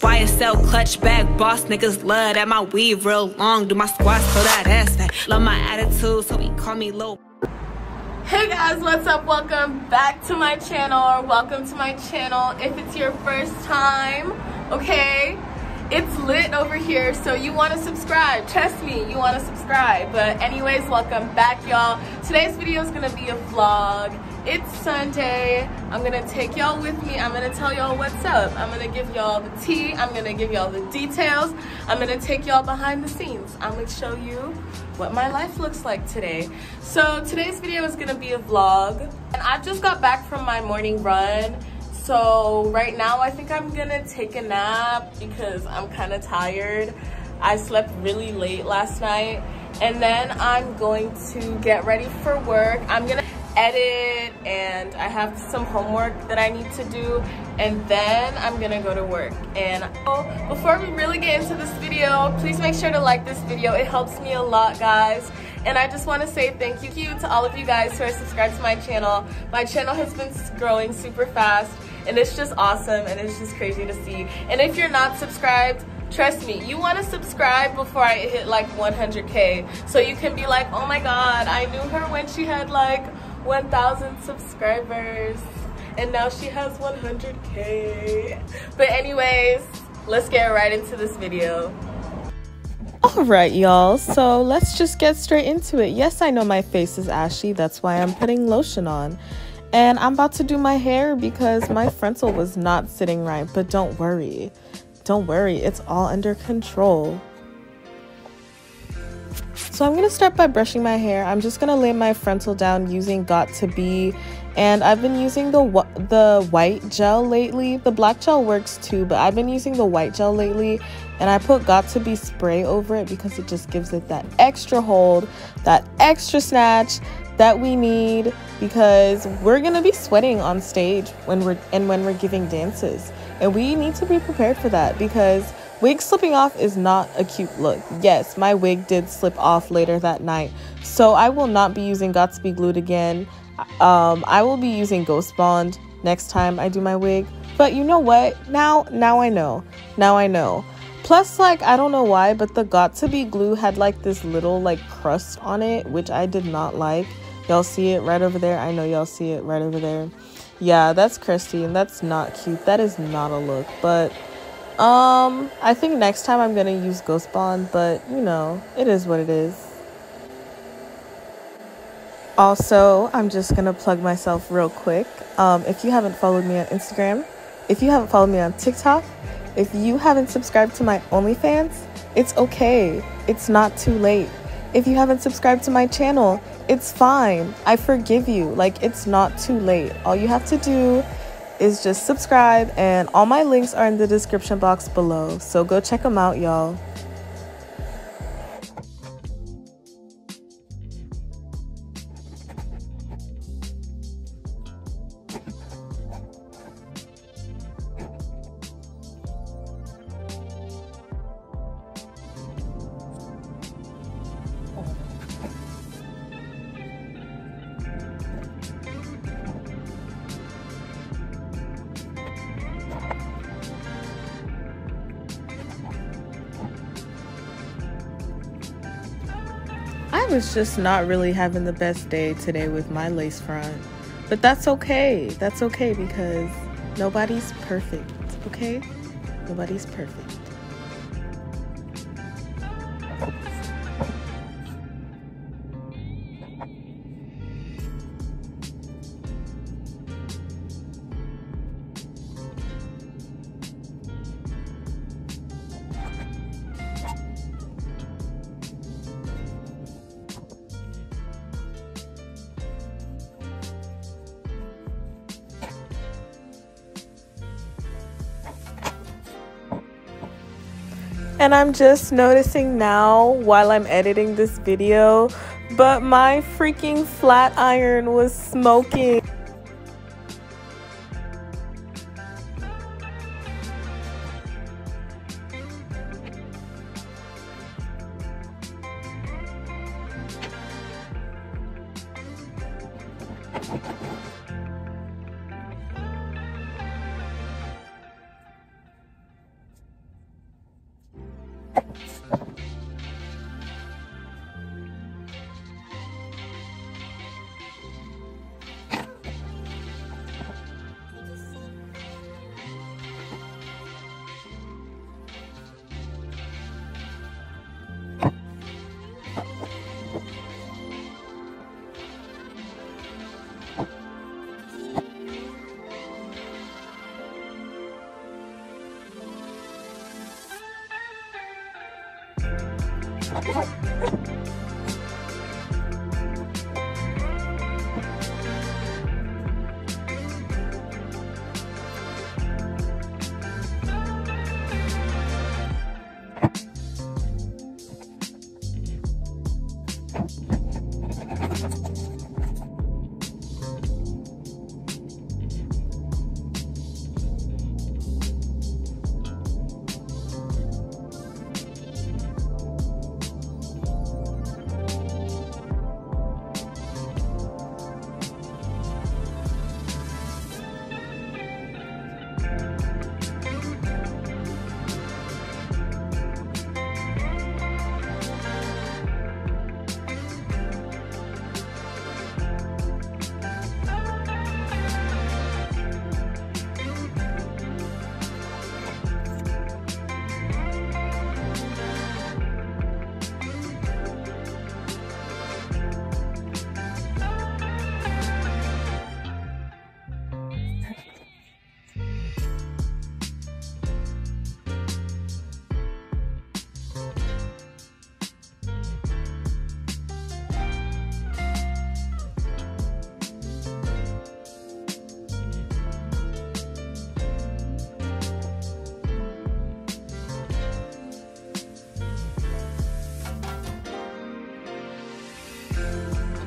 YSL clutch bag boss niggas love that my weave real long. Do my squats so that ass fat. Love my attitude, so he call me low. Hey guys, what's up? Welcome back to my channel or welcome to my channel if it's your first time, okay? It's lit over here, so you want to subscribe. Trust me, you want to subscribe. But anyways, welcome back, y'all. Today's video is going to be a vlog. It's Sunday. I'm to take y'all with me. I'm to tell y'all what's up. I'm to give y'all the tea. I'm to give y'all the details. I'm to take y'all behind the scenes. I'm to show you what my life looks like today. So today's video is to be a vlog. And I just got back from my morning run so right now I think I'm gonna take a nap because I'm kind of tired. I slept really late last night and then I'm going to get ready for work. I'm gonna edit and I have some homework that I need to do and then I'm gonna go to work. And before we really get into this video, please make sure to like this video. It helps me a lot, guys. And I just want to say thank you to all of you guys who are subscribed to my channel. My channel has been growing super fast and it's just awesome and it's just crazy to see. And if you're not subscribed, trust me, you want to subscribe before I hit like 100k so you can be like, oh my god, I knew her when she had like 1,000 subscribers and now she has 100k. But anyways, let's get right into this video. Alright, y'all, so let's just get straight into it. Yes, I know my face is ashy, that's why I'm putting lotion on. And I'm about to do my hair because my frontal was not sitting right. But don't worry. Don't worry. It's all under control. So I'm going to start by brushing my hair. I'm just going to lay my frontal down using Got To Be. And I've been using the the white gel lately. The black gel works too, but I've been using the white gel lately. And I put Got2b spray over it because it just gives it that extra hold, that extra snatch, that we need because we're going to be sweating on stage when we're and when we're giving dances and we need to be prepared for that because wig slipping off is not a cute look yes my wig did slip off later that night so i will not be using Got2b glued again um, i will be using ghost bond next time i do my wig but you know what now now i know now i know Plus, like, I don't know why, but the Got2b glue had like this little like crust on it, which I did not like. Y'all see it right over there? I know y'all see it right over there. Yeah, that's crusty and that's not cute. That is not a look. But, um, I think next time I'm gonna use Ghost Bond, but, you know, it is what it is. Also, I'm just gonna plug myself real quick. Um, if you haven't followed me on Instagram, if you haven't followed me on TikTok, if you haven't subscribed to my OnlyFans, it's okay. It's not too late. If you haven't subscribed to my channel, it's fine. I forgive you. Like, it's not too late. All you have to do is just subscribe, and all my links are in the description box below. So go check them out, y'all. Was just not really having the best day today with my lace front. But that's okay. That's okay because nobody's perfect, okay? Nobody's perfect. and I'm just noticing now while I'm editing this video, but my freaking flat iron was smoking.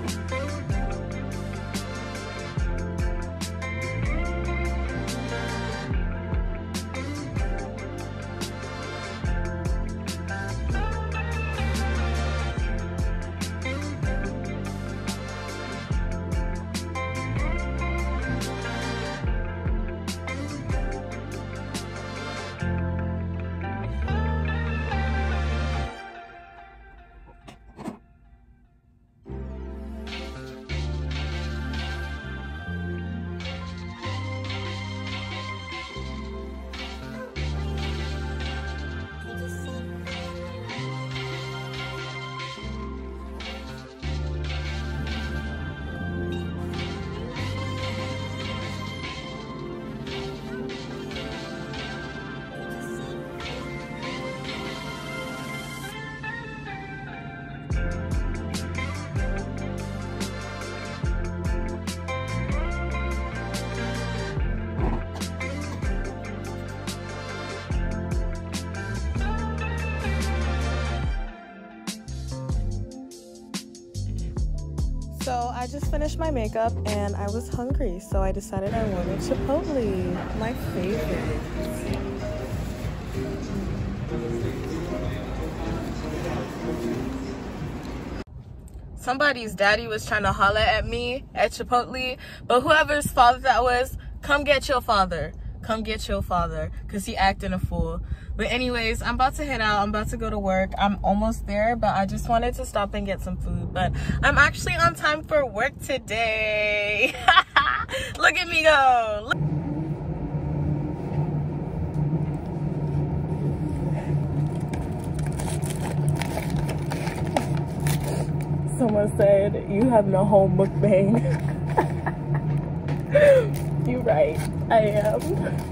So I just finished my makeup and I was hungry, so I decided I wanted Chipotle, my favorite. Somebody's daddy was trying to holler at me at Chipotle, but whoever's father that was, come get your father. Come get your father, cause he acting a fool. But anyways, I'm about to head out. I'm about to go to work. I'm almost there, but I just wanted to stop and get some food. But I'm actually on time for work today. Look at me go. Look Someone said you have no home mukbang. Right, I am.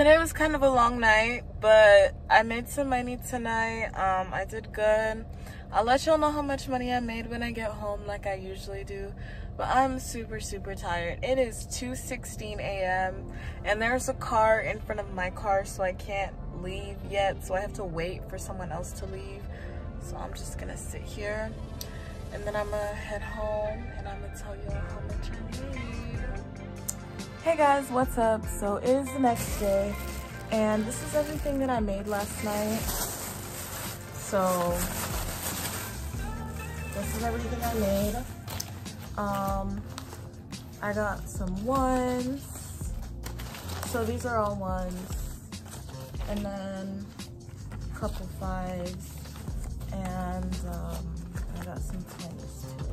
Today was kind of a long night, but I made some money tonight. Um, I did good. I'll let y'all know how much money I made when I get home like I usually do. But I'm super, super tired. It is 2.16 a.m. and there's a car in front of my car so I can't leave yet. So I have to wait for someone else to leave. So I'm just gonna sit here and then I'm gonna head home and I'm gonna tell y'all how much I made. Hey guys, what's up? So it is the next day and this is everything that I made last night. So this is everything I made. Um, I got some ones. So these are all ones. And then a couple fives. And um, I got some tens too.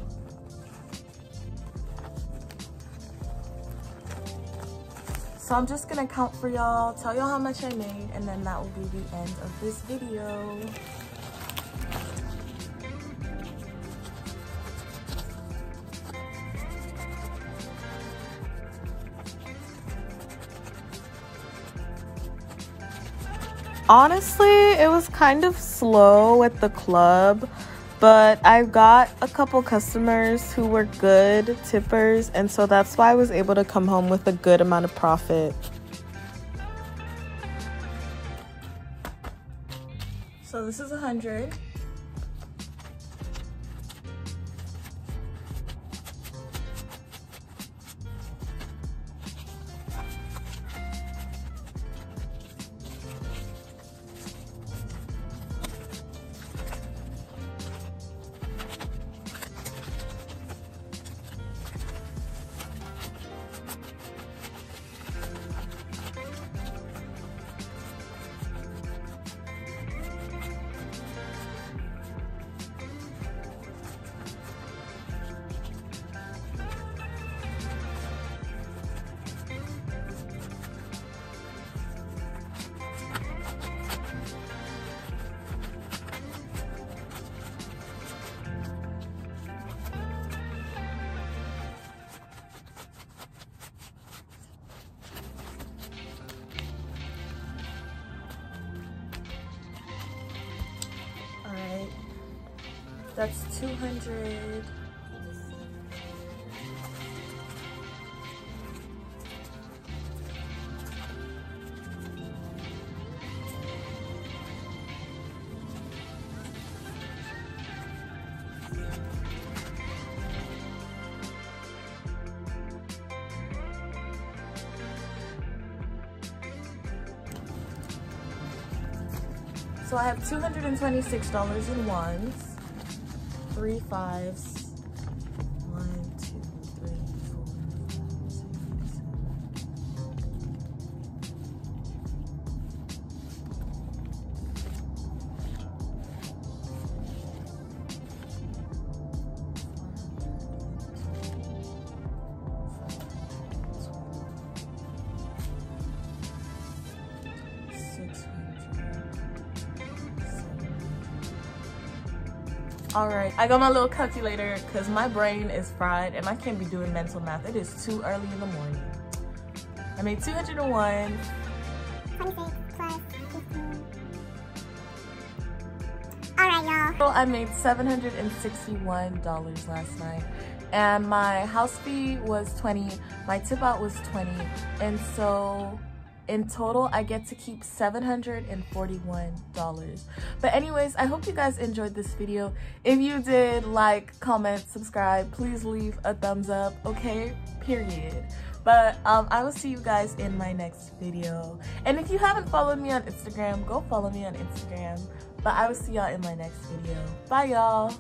So I'm just gonna count for y'all, tell y'all how much I made, and then that will be the end of this video. Honestly, it was kind of slow at the club, but I got a couple customers who were good tippers, and so that's why I was able to come home with a good amount of profit. So this is a 100. That's 200. So I have $226 in ones, three fives, All right, I got my little calculator because my brain is fried and I can't be doing mental math. It is too early in the morning. I made 201. 26 plus 15. Alright, y'all. I made $761 last night and my house fee was 20, my tip out was 20, and so in total I get to keep $741. But anyways, I hope you guys enjoyed this video. If you did, like, comment, subscribe, please leave a thumbs up, okay? Period. But um, I will see you guys in my next video. And if you haven't followed me on Instagram, go follow me on Instagram. But I will see y'all in my next video. Bye, y'all.